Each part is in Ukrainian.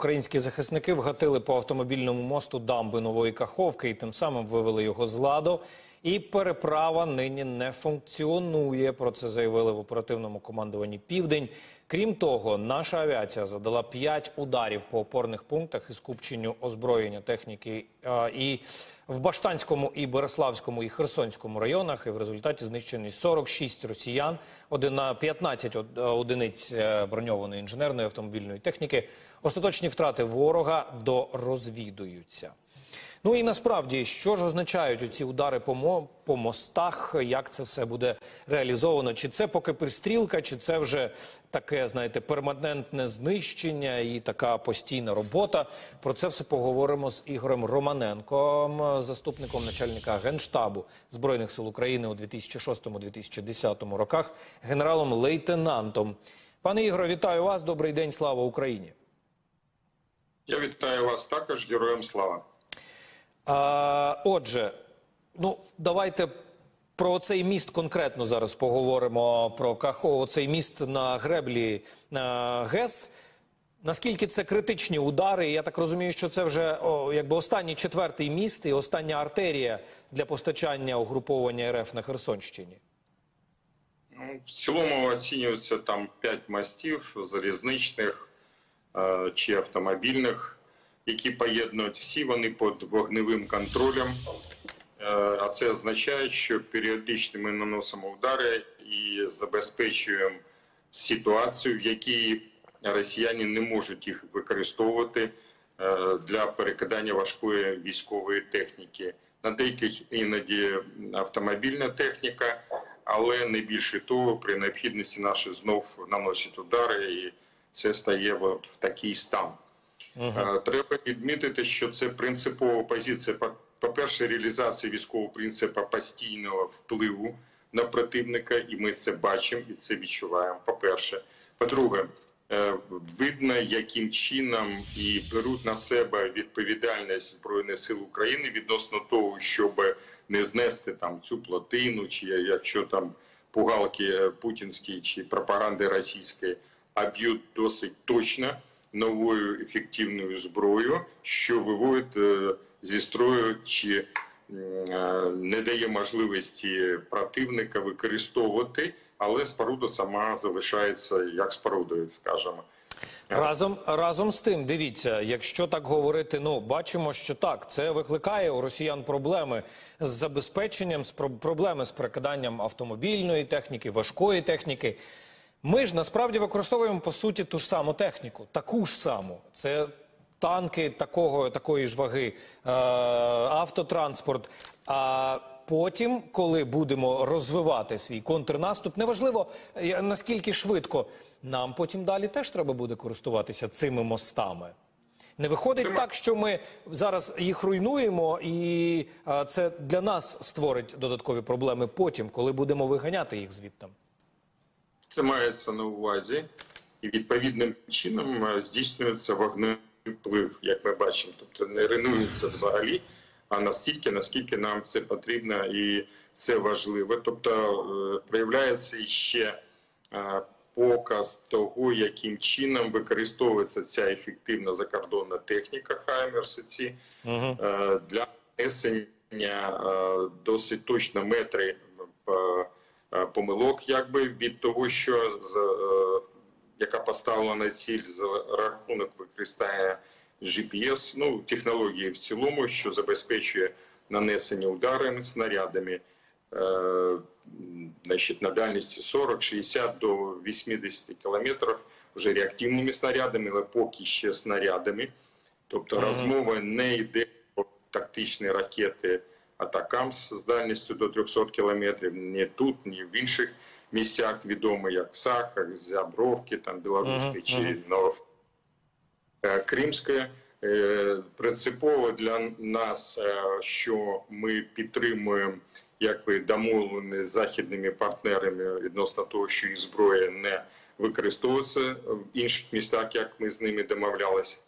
українські захисники вгатили по автомобільному мосту дамби нової Каховки і тим самим вивели його з ладу. І переправа нині не функціонує. Про це заявили в оперативному командуванні Південь. Крім того, наша авіація задала п'ять ударів по опорних пунктах із скупченню озброєння техніки і в Баштанському, і Береславському, і Херсонському районах. І в результаті знищені 46 росіян, одина- 15 од- е, одиниць е, броньованої інженерної автомобільної техніки. Остаточні втрати ворога дорозвідуються. Ну і насправді, що ж означають ці удари по, мо- по мостах? Як це все буде реалізовано? Чи це поки пристрілка, чи це вже таке, знаєте, перманентне знищення і така постійна робота? Про це все поговоримо з Ігорем Романенком, заступником начальника генштабу збройних сил України у 2006-2010 роках, генералом-лейтенантом. Пане Ігоре, вітаю вас. Добрий день, слава Україні. Я вітаю вас також, героям слава. А, отже, ну давайте про цей міст конкретно зараз поговоримо про Кахову. Цей міст на греблі на ГЕС. Наскільки це критичні удари? Я так розумію, що це вже о, якби останній четвертий міст і остання артерія для постачання угруповання РФ на Херсонщині. Ну, в цілому оцінюється там 5 мостів залізничних е, чи автомобільних, які поєднують всі вони під вогневим контролем. Е, а це означає, що періодично ми наносимо удари і забезпечуємо ситуацію, в якій росіяни не можуть їх використовувати е, для перекидання важкої військової техніки. На деяких іноді автомобільна техніка, але не більше того, при необхідності наші знов наносять удари, і це стає от в такий стан. Е, Треба відмітити, що це принципова позиція. По- По-перше, реалізація військового принципу постійного впливу на противника, і ми це бачимо і це відчуваємо. По-перше, по-друге, е, видно, яким чином і беруть на себе відповідальність збройних сил України відносно того, щоб не знести там цю плотину, чи якщо там пугалки е, путінські чи пропаганди російської, а б'ють досить точно новою ефективною зброєю, що виводить е, зі строю чи е, не дає можливості противника використовувати, але споруда сама залишається як спорудою, скажімо. Разом разом з тим, дивіться, якщо так говорити, ну бачимо, що так це викликає у росіян проблеми з забезпеченням, з про- проблеми з перекиданням автомобільної техніки, важкої техніки. Ми ж насправді використовуємо по суті ту ж саму техніку, таку ж саму. Це танки такого такої ж ваги, е, автотранспорт. А потім, коли будемо розвивати свій контрнаступ, неважливо наскільки швидко, нам потім далі теж треба буде користуватися цими мостами. Не виходить Це так, що ми зараз їх руйнуємо, і е, це для нас створить додаткові проблеми потім, коли будемо виганяти їх звідти. Це мається на увазі, і відповідним чином е, здійснюється вогневий вплив, як ми бачимо. Тобто не руйнується взагалі, а настільки, наскільки нам це потрібно і це важливо. Тобто е, проявляється ще е, показ того, яким чином використовується ця ефективна закордонна техніка Хаймерси ці Угу. е, для несення досить точно метри помилок, якби від того, що яка поставлена ціль за рахунок використання GPS, ну технології в цілому, що забезпечує нанесення ударами снарядами. е, Значить, на дальності 40-60 до 80 кілометрів вже реактивними снарядами, але поки ще снарядами. Тобто Мгм. розмова не йде про тактичні ракети Атакамс з дальністю до 300 кілометрів, ні тут, ні в інших місцях відомо, як Сахар, Зябровки, там Білоруське Мгм, чи. Ново- Е, Кримське. Е, Принципово для нас, е, що ми підтримуємо якби домовлені з західними партнерами відносно того, що їх зброя не використовується в інших містах, як ми з ними домовлялися.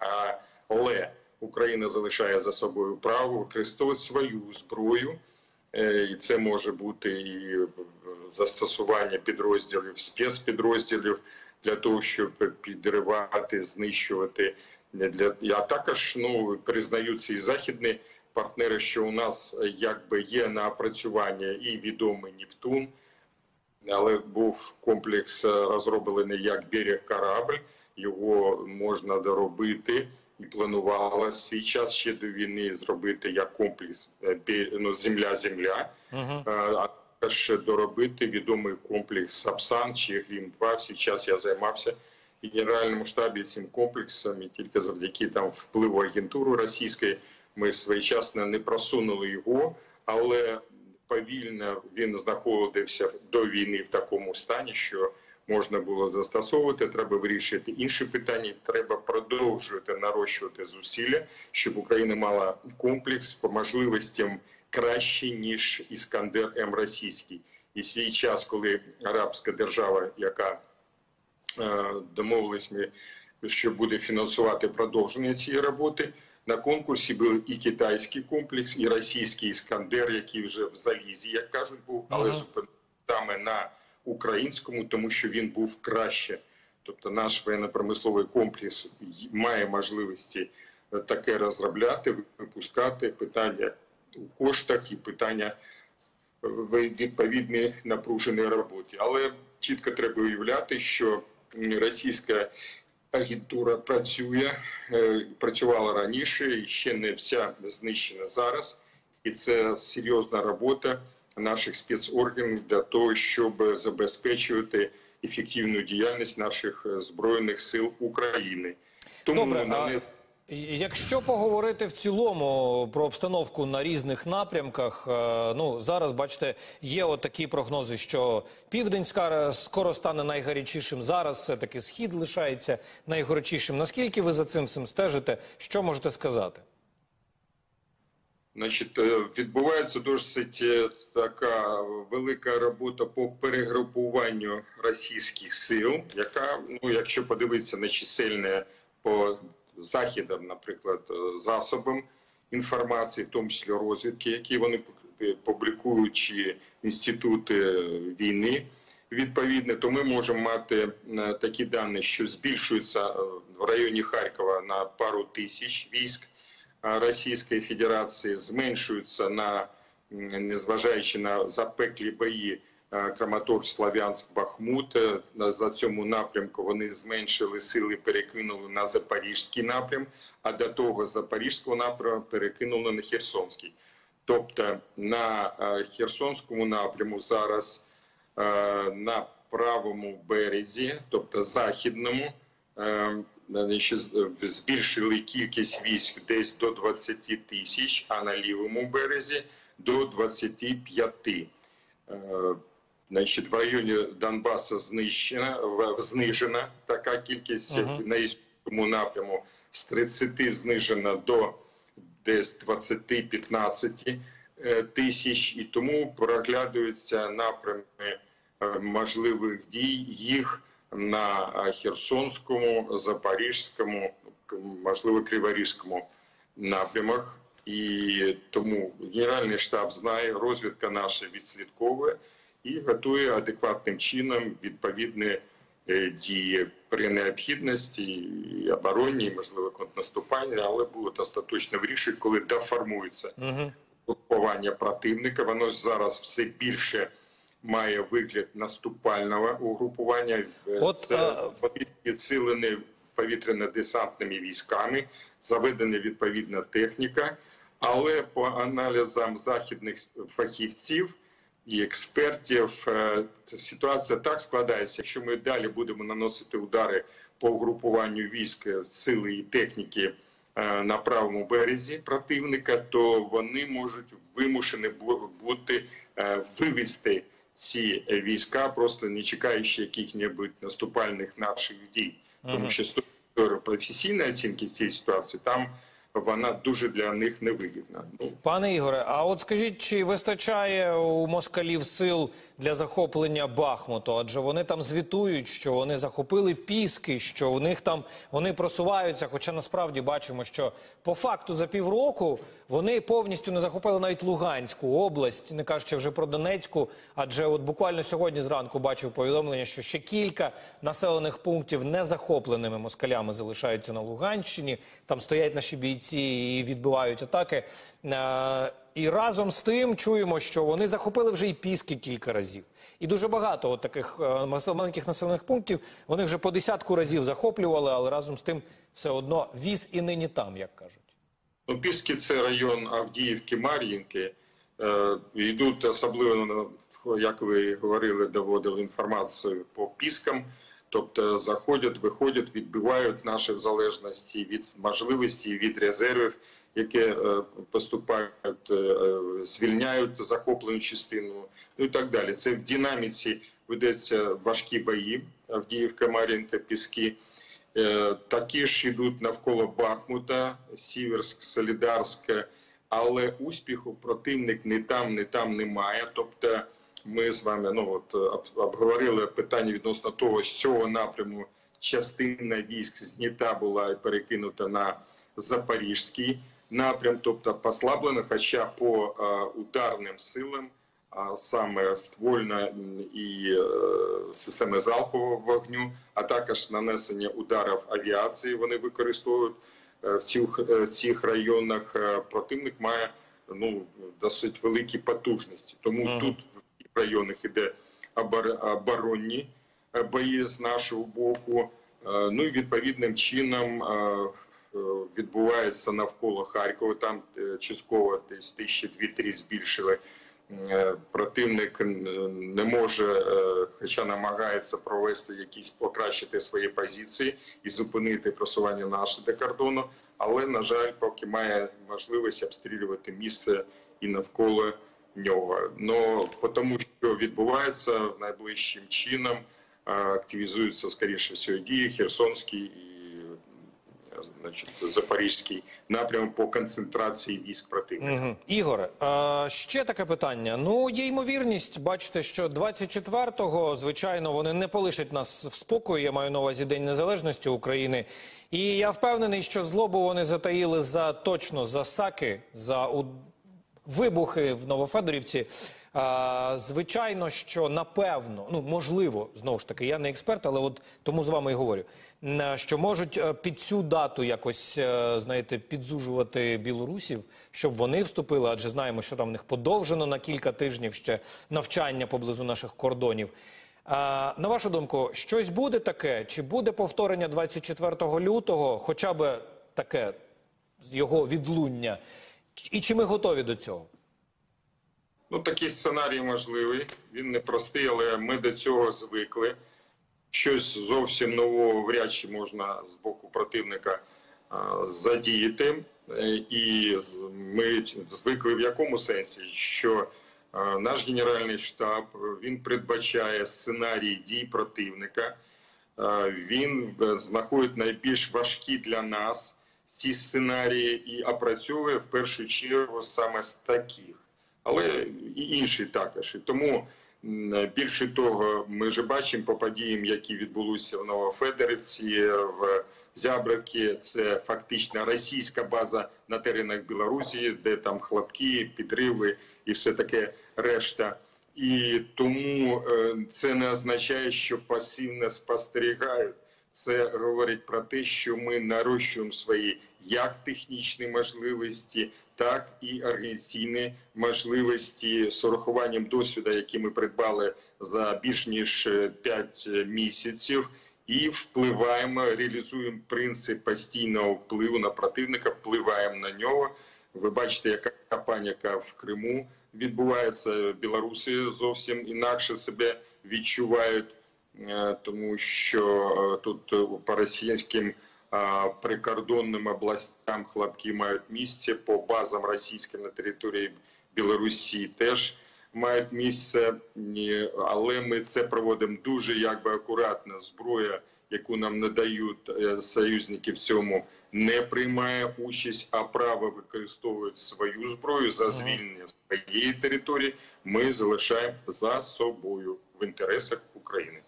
Але Україна залишає за собою право використовувати свою зброю, і це може бути і застосування підрозділів, спецпідрозділів для того, щоб підривати, знищувати для а також ну признаються і західні партнери, що у нас якби є на опрацювання і відомий Нептун, але був комплекс е, розроблений як берег корабль. Його можна доробити і планувала свій час ще до війни зробити як комплекс е, ну, земля-земля. Угу. Е, Також доробити відомий комплекс Сапсан чи Грім 2 Всі час я займався в генеральному штабі цим комплексом, і тільки завдяки там впливу агентури російської ми своєчасно не просунули його, але повільно він знаходився до війни в такому стані, що можна було застосовувати. Треба вирішити інші питання. Треба продовжувати нарощувати зусилля, щоб Україна мала комплекс по можливостям краще ніж Іскандер М російський. І свій час, коли арабська держава, яка е, домовились ми, що буде фінансувати продовження цієї роботи. На конкурсі був і китайський комплекс, і російський іскандер, який вже в залізі, як кажуть, був, але зупинили саме на українському, тому що він був краще. Тобто наш воєнно-промисловий комплекс має можливості е, таке розробляти, випускати питання у коштах і питання в відповідній напруженій роботі. Але чітко треба уявляти, що російська агентура працює, е, працювала раніше і ще не вся знищена зараз. І це серйозна робота наших спецорганів для того, щоб забезпечувати ефективну діяльність наших е, збройних сил України. Тому Добре, на а не- якщо поговорити в цілому про обстановку на різних напрямках, е, ну зараз бачите, є от такі прогнози, що південь скоро стане найгарячішим. Зараз все таки схід лишається найгарячішим. Наскільки ви за цим всім стежите? Що можете сказати? Значить, е, відбувається досить е, така велика робота по перегрупуванню російських сил, яка, ну, якщо подивитися на чисельне по західам, наприклад, е, засобам інформації, в тому числі розвідки, які вони пу- публікують, інститути війни. Відповідно, то ми можемо мати е, такі дані, що збільшується е, в районі Харкова на пару тисяч військ. Російської Федерації зменшуються на незважаючи на запеклі бої е, Краматорськ, Слав'янськ, Бахмут. Е, За цьому напрямку вони зменшили сили, перекинули на Запорізький напрям, а до того Запорізького напряму перекинули на Херсонський. Тобто на е, Херсонському напряму зараз е, на правому березі, тобто західному, е, збільшили кількість військ десь до 20 тисяч, а на лівому березі до 25. Е, Значить, в районі Донбасу знищена, в- знижена така кількість Ага. на Ізюмському напряму з 30 знижена до десь 20-15 е, тисяч, і тому проглядаються напрями е, можливих дій їх на е, Херсонському, Запорізькому, можливо, Криворізькому напрямах. І тому Генеральний штаб знає, розвідка наша відслідковує і готує адекватним чином відповідні е, дії при необхідності і оборонні, і, можливо, контрнаступальні, але будуть остаточно вирішити, коли доформується Угу. угрупування противника. Воно ж зараз все більше має вигляд наступального угрупування. Е, От, Це а- повітряно-десантними військами, заведена відповідна техніка. Але по аналізам західних фахівців і експертів е, ситуація так складається. Якщо ми далі будемо наносити удари по угрупуванню військ, сили і техніки е, на правому березі противника, то вони можуть вимушені бу- бути е, вивести ці війська, просто не чекаючи яких-небудь наступальних наших дій. Тому що професійної оцінки цієї ситуації там вона дуже для них невигідна. Ну, Пане Ігоре, а от скажіть, чи вистачає у москалів сил для захоплення Бахмуту? Адже вони там звітують, що вони захопили піски, що в них там вони просуваються. Хоча насправді бачимо, що по факту за півроку вони повністю не захопили навіть Луганську область, не кажучи вже про Донецьку. Адже от буквально сьогодні зранку бачив повідомлення, що ще кілька населених пунктів не захопленими москалями залишаються на Луганщині. Там стоять наші бійці і відбивають атаки. Е, І разом з тим чуємо, що вони захопили вже і піски кілька разів. І дуже багато от таких е, маленьких населених пунктів вони вже по десятку разів захоплювали, але разом з тим все одно віз і нині там, як кажуть. Ну, Піски це район Авдіївки, Мар'їнки. Е, йдуть особливо, як ви говорили, доводили інформацію по піскам. Тобто заходять, виходять, відбивають наші в залежності від можливості, від резервів, які е, поступають, е, е, звільняють захоплену частину, ну і так далі. Це в динаміці ведеться важкі бої. Авдіївка, Мар'їнка, Піски. Такі ж йдуть навколо Бахмута, Сіверськ, Солідарськ, але успіху противник не там, не там немає. Тобто ми з вами ну, от, обговорили питання відносно того, з цього напряму частина військ знята була і перекинута на Запорізький напрям, тобто послаблено, хоча по е, ударним силам а саме ствольна і е, системи залпового вогню, а також нанесення ударів авіації. Вони використовують е, в цих, е, цих районах. Е, Противник має ну досить великі потужності. Тому Ага. тут в районах іде оборонні е, бої з нашого боку. Е, Ну і відповідним чином. е, Відбувається навколо Харкова, там частково десь тисячі дві-три збільшили противник не може, хоча намагається провести якісь покращити свої позиції і зупинити просування наше до кордону, але на жаль, поки має можливість обстрілювати місто і навколо нього. Ну тому, що відбувається найближчим чином, е, активізуються скоріше всього дії Херсонський і е, значить Запорізький напрям по концентрації військ противника. Угу. Ігоре, а, ще таке питання. Ну, є ймовірність, бачите, що 24-го, звичайно, вони не полишать нас в спокої. Я маю на увазі День Незалежності України. І я впевнений, що злобу вони затаїли за точно за саки, за. Вибухи в Новофедорівці. Звичайно, що напевно, ну можливо, знову ж таки, я не експерт, але от тому з вами і говорю, що можуть е, під цю дату якось, е, знаєте, підзужувати білорусів, щоб вони вступили, адже знаємо, що там в них подовжено на кілька тижнів ще навчання поблизу наших кордонів. А, на вашу думку, щось буде таке? Чи буде повторення 24 лютого, хоча б таке його відлуння? І чи ми готові до цього? Ну, такий сценарій можливий. Він непростий, але ми до цього звикли. Щось зовсім нового вряд чи можна з боку противника а, задіяти. Е, І ми звикли в якому сенсі, що а, наш генеральний штаб він передбачає сценарій дій противника. Е, Він е, знаходить найбільш важкі для нас ці сценарії і опрацьовує в першу чергу саме з таких але і інші також. І тому більше того, ми вже бачимо по подіям, які відбулися в Новофедерівці, в Зябровці. Це фактично російська база на теренах Білорусі, де там хлопки, підриви і все таке решта. І тому е, це не означає, що пасивно спостерігають. Це говорить про те, що ми нарощуємо свої як технічні можливості, так і організаційні можливості з урахуванням досвіду, який ми придбали за більш ніж 5 місяців, і впливаємо, реалізуємо принцип постійного впливу на противника, впливаємо на нього. Ви бачите, яка паніка в Криму відбувається. Білоруси зовсім інакше себе відчувають, е, тому що е, тут е, по російським прикордонним областям хлопки мають місце по базам російським на території Білорусі теж мають місце, але ми це проводимо дуже якби акуратно. Зброя яку нам надають е, союзники в цьому, не приймає участь, а право використовують свою зброю за звільнення своєї території, ми залишаємо за собою в інтересах України.